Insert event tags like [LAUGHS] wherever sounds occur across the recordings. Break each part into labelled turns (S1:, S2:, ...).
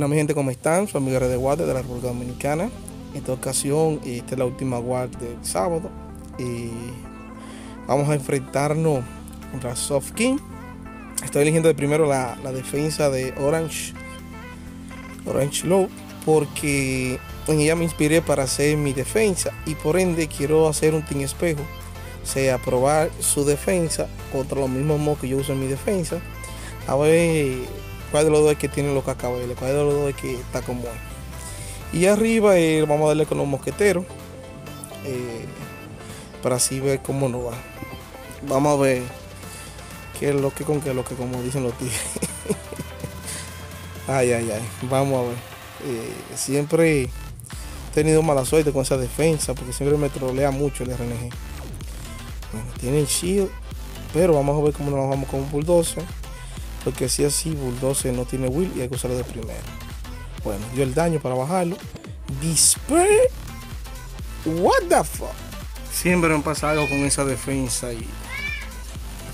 S1: Bueno, mi gente, ¿cómo están? Soy amigo de Guardia de la República Dominicana. En esta ocasión, esta es la última guard del sábado. Y vamos a enfrentarnos contra Soft King. Estoy eligiendo de primero la, la defensa de Orange, Orange Low, porque en ella me inspiré para hacer mi defensa y por ende quiero hacer un team espejo. O sea, probar su defensa contra los mismos mods que yo uso en mi defensa. A ver cuál de los dos es que tiene los cacabeles, cuál de los dos es que está como Y arriba eh, vamos a darle con los mosqueteros. eh, para así ver cómo nos va. Vamos a ver qué es lo que con qué lo que como dicen los tigres. [LAUGHS] ay, ay, ay. Vamos a ver. Eh, siempre he tenido mala suerte con esa defensa porque siempre me trolea mucho el RNG. Bueno, tienen shield, pero vamos a ver cómo nos vamos con un bulldozer. Porque si así, bulldozer no tiene will y hay que usarlo de primero. Bueno, dio el daño para bajarlo. Disper. What the fuck? Siempre me pasa algo con esa defensa y.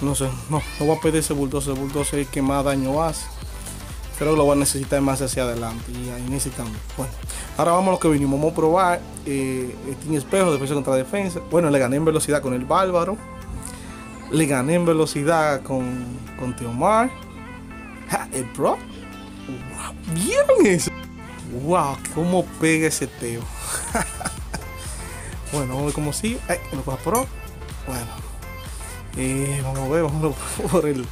S1: No sé, no, no voy a pedir ese bulldozer. El bulldozer es el que más daño hace. Creo que lo voy a necesitar más hacia adelante. Y ahí necesitamos. Bueno, ahora vamos a lo que vinimos. Vamos a probar. Eh, Espejo, defensa contra defensa. Bueno, le gané en velocidad con el Bárbaro. Le gané en velocidad con, con Teomar. Ja, el Pro. Wow, ¿Vieron eso? Wow, cómo pega ese Teo. [LAUGHS] bueno, vamos a ver cómo sigue. Ay, Pro. Bueno. Eh, vamos a ver, vamos [LAUGHS] por el.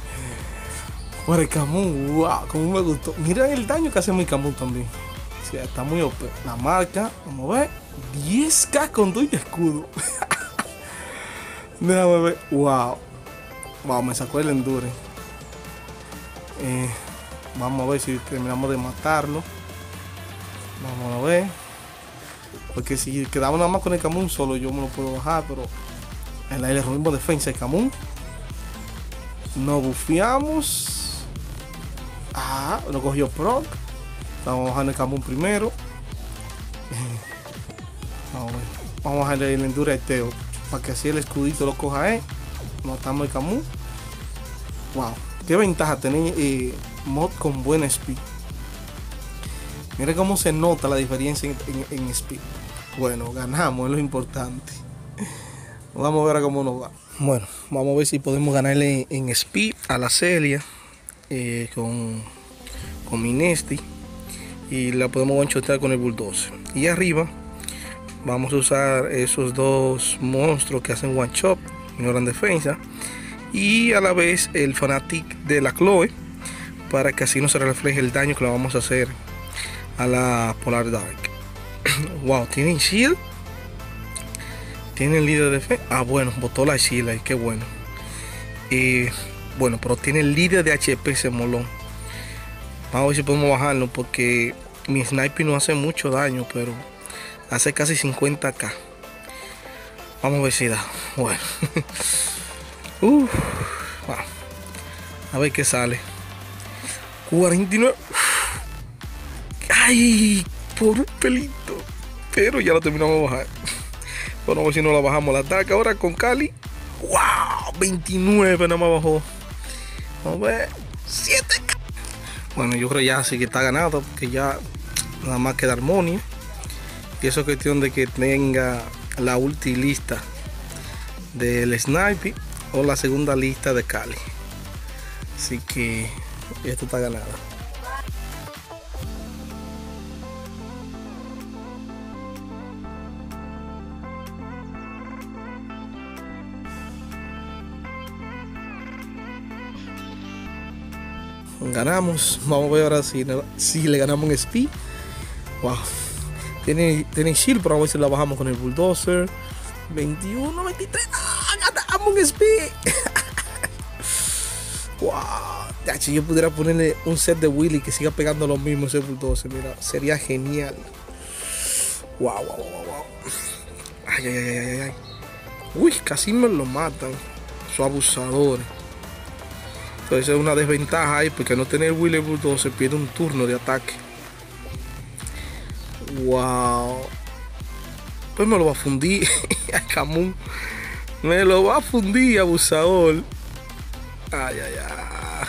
S1: Por el Camun. Wow, cómo me gustó. Mira el daño que hace mi Camun también. O está muy OP. La marca, vamos a ver. 10k con doy escudo. [LAUGHS] Déjame ver. Wow. Wow, me sacó el endure. Eh, vamos a ver si terminamos de matarlo. Vamos a ver. Porque si quedamos nada más con el Camun solo, yo me lo puedo bajar, pero en la le defensa el Camun. Nos bufiamos. Ah, lo cogió Proc. Vamos a bajar el Camun primero. Vamos a ver. A bajarle el endure al Teo. Para que así el escudito lo coja él. Matamos el Camus. Wow. Qué ventaja tener eh, mod con buen speed. Mira cómo se nota la diferencia en, en- en speed. Bueno, ganamos, es lo importante. Vamos a ver cómo nos va. Bueno, vamos a ver si podemos ganarle en speed a la Celia eh, con, con mi. Y la podemos guanchotear con el Bulldozer. Y arriba vamos a usar esos dos monstruos que hacen one shot, ignoran defensa. Y a la vez el Fanatic de la Chloe. Para que así no se refleje el daño que le vamos a hacer a la Polar Dark. [CLEARS THROAT] wow, tienen shield. Tienen líder de fe. Ah, bueno, botó la shield ahí, qué bueno. Y bueno, pero tiene líder de HP ese molón. Vamos a ver si podemos bajarlo porque mi sniper no hace mucho daño, pero hace casi 50k. Vamos a ver si da. Bueno. [LAUGHS] Uf, wow. A ver qué sale. 49. Uf. Ay, por un pelito. Pero ya lo terminamos de bajar. Bueno, a ver si no la bajamos. La ataque ahora con Cali. ¡Wow! 29 nada más bajó. Vamos a ver. 7K. Bueno, yo creo ya sí que está ganado. Porque ya nada más queda armonía. Y eso es cuestión de que tenga la ulti lista del sniper o la segunda lista de Cali. Así que esto está ganado. Ganamos. Vamos a ver ahora si, si le ganamos en speed. Wow. Tiene, tiene shield, pero vamos a ver si la bajamos con el bulldozer. 21, 23. ¡Ah! ¡Ganamos en speed! Wow. Si yo pudiera ponerle un set de Willy que siga pegando lo mismo bulldozer, mira, sería genial. Wow, wow, wow, wow. Ay, ay, ay, ay, ay. Uy, casi me lo matan. Son abusadores. Entonces es una desventaja ahí porque no tener Willy Bulldozer pierde un turno de ataque. Wow. Pues me lo va a fundir [LAUGHS] a Camus. Me lo va a fundir, abusador. Ay, ay, ay.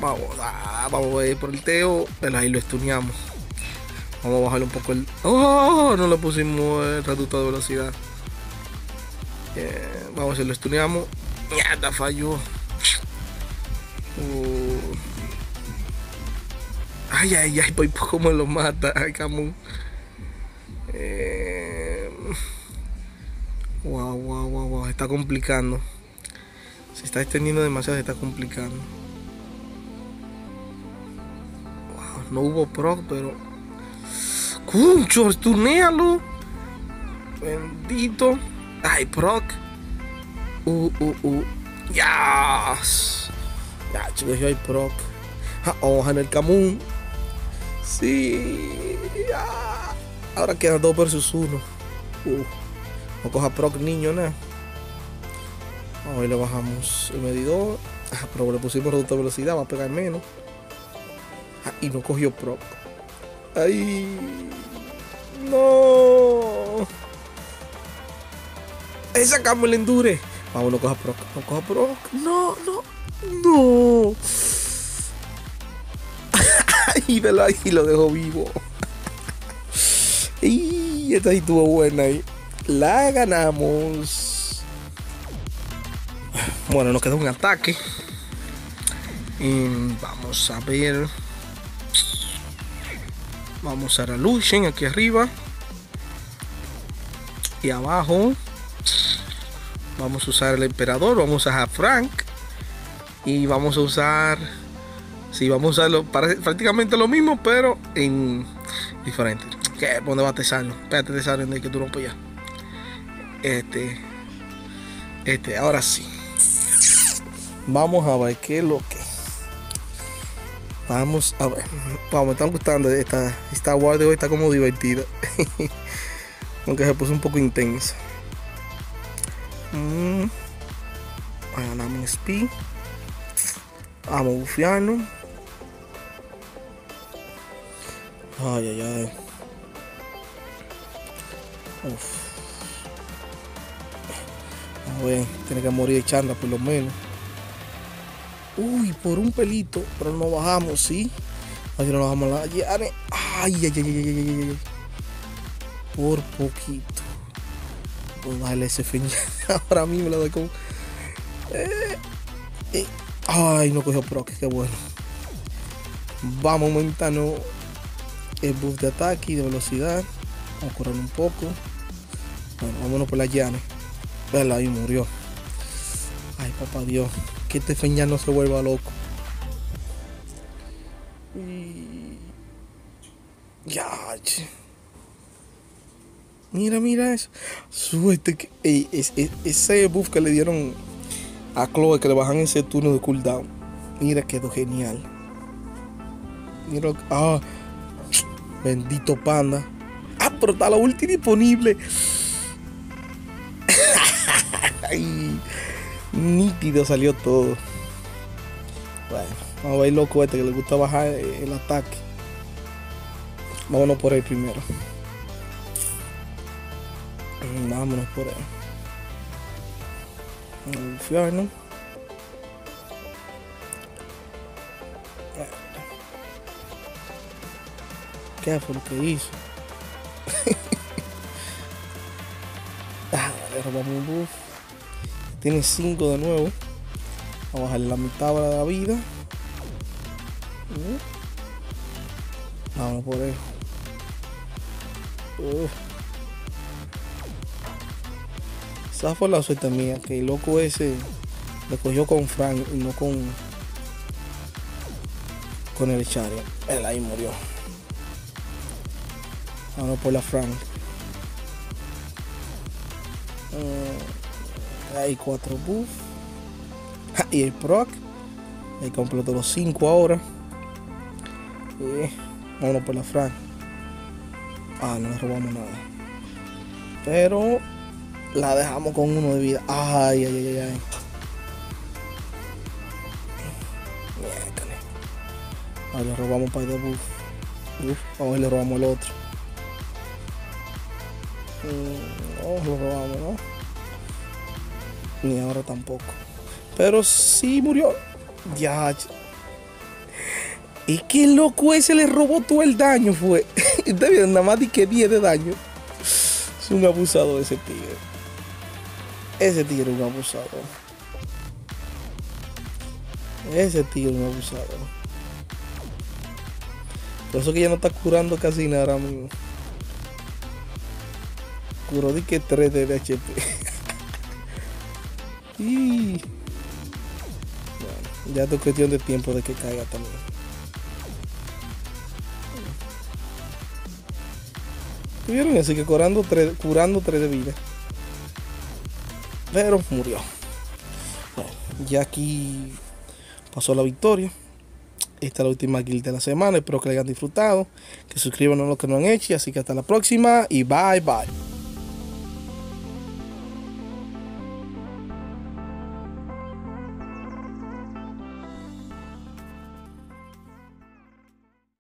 S1: vamos, ah, vamos a ir por el teo. Ahí lo estuneamos. Vamos a bajarle un poco el. ¡Oh! No le pusimos el reducto de velocidad. vamos a ver lo estuneamos. Mierda, falló. Uh. Ay, ay, ay, cómo lo mata. [LAUGHS] Ay, camón. Eh... Wow, wow, wow, wow. Está complicando. Se está extendiendo demasiado, se está complicando. Wow, no hubo proc, pero. ¡Cuncho! ¡Turnéalo! Bendito. ¡Ay, proc! Uh, uh, uh. ¡Yas! Ya, chicos, yo hay proc. Vamos en el Camun. Sí. Ahora queda 2 versus 1. Uh. No coja proc niño, nada. Ahí le bajamos el medidor. Ah, pero le pusimos reductor de velocidad, va a pegar menos. Ah, y no cogió proc. ¡Ay! ¡No! Ahí sacamos el endure. Vamos, no coja proc. No coja proc. No, no. No. [LAUGHS] Ay, velo ahí, lo dejó vivo. y esta sí estuvo buena ahí. La ganamos. Bueno, nos queda un ataque. Y vamos a ver. Vamos a la Lucian aquí arriba. Y abajo. Vamos a usar el emperador. Vamos a usar a Frank. Y vamos a usar. Sí, vamos a usarlo prácticamente lo mismo, pero en diferente. ¿Qué? ¿Dónde va Tesano? Espérate, Tesano, que tú no ya. Este. Este, ahora sí. Vamos a ver qué es lo que. Vamos a ver. Vamos, me están gustando. Esta, esta de hoy está como divertida. [LAUGHS] Aunque se puso un poco intensa. Mm. Ganamos speed. Vamos a bufiarnos. Ay, ay, ay. Uf. A ver, tiene que morir echando por lo menos. Uy, por un pelito, pero no bajamos, ¿sí? Así no bajamos la llave. Ay, ay, ay, ay, ay, ay, Por poquito. Voy a bajarle ese fin. [LAUGHS] Ahora mismo lo doy como. Eh, eh. Ay, no cogió pro, qué bueno. Vamos aumentando el buff de ataque y de velocidad. Vamos a correr un poco. Bueno, vámonos por la llana. Vela, ahí murió. Ay, papá Dios. Que este feña no se vuelva loco. Ya. Mira, mira eso. Suerte que. ese buff que le dieron a Chloe, que le bajan ese turno de cooldown. Mira, quedó genial. Mira. Ah. Bendito panda. Ah, pero está la ulti disponible. [LAUGHS] nítido salió todo. Bueno, vamos a ver loco este que le gusta bajar el ataque. Vámonos por ahí primero. Vámonos por ahí. El ¿no? ¿Qué fue lo que hizo? [LAUGHS] ah, le robamos un buff. Tiene 5 de nuevo. Vamos a bajarle la mitad de la vida. Vamos por eso. Esa fue la suerte mía, que el loco ese le cogió con Frank y no con con el Chario. Él ahí murió. Vamos por la Frank. Uh, hay cuatro buffs. y el proc. Ahí completo los 5 ahora. Y vámonos por la Frank. Ah, no le robamos nada. Pero la dejamos con uno de vida. Ay, ay, ay, ay. Ahora le robamos para de buff. Uf, vamos y le robamos el otro. Mm, no, lo robamos, ¿no? Ni ahora tampoco. Pero sí murió. Ya. Y qué loco ese le robó todo el daño, fue. [LAUGHS] Bien, nada más di que 10 de daño. Es un abusado ese tigre. Ese tigre es un abusado. Ese tigre es un abusado. Por eso que ya no está curando casi nada ahora. Curó di que 3 de HP. [LAUGHS] y... Bueno, ya es cuestión de tiempo de que caiga también. ¿Vieron? Así que curando 3, curando 3 de vida. Pero murió. Bueno, ya aquí pasó la victoria. Esta es la última guild de la semana. Espero que la hayan disfrutado. Que suscriban a los que no han hecho. Así que hasta la próxima y bye bye.